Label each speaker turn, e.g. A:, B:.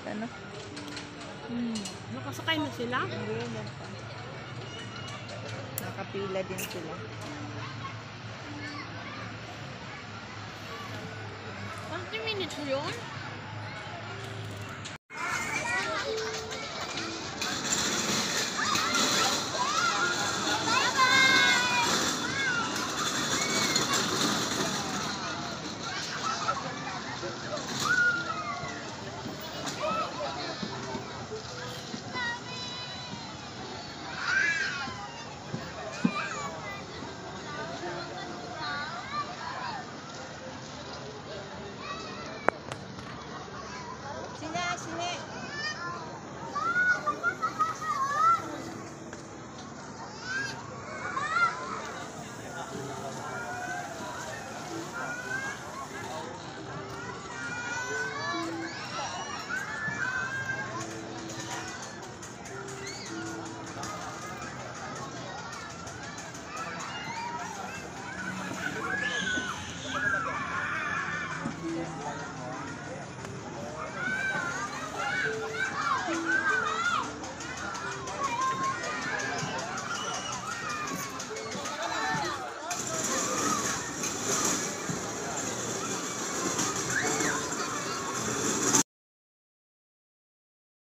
A: ata, no?
B: Hmm. Nakasakay na sila?
A: Hindi, pa. Nakapila din sila.
B: 20 minutes yun?